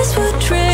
this would trip